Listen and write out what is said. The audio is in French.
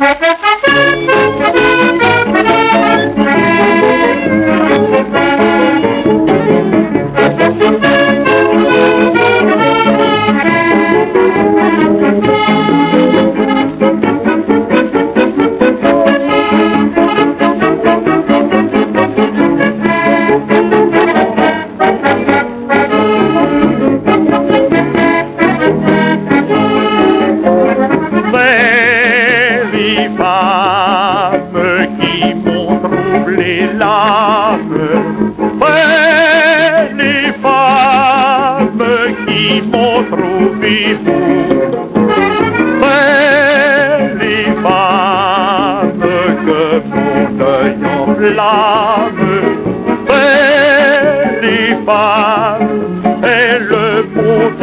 Ha ha ha! Mais les femmes qui m'ont trouvé fou, mais les femmes que mon œil enflamme, mais les femmes et le pot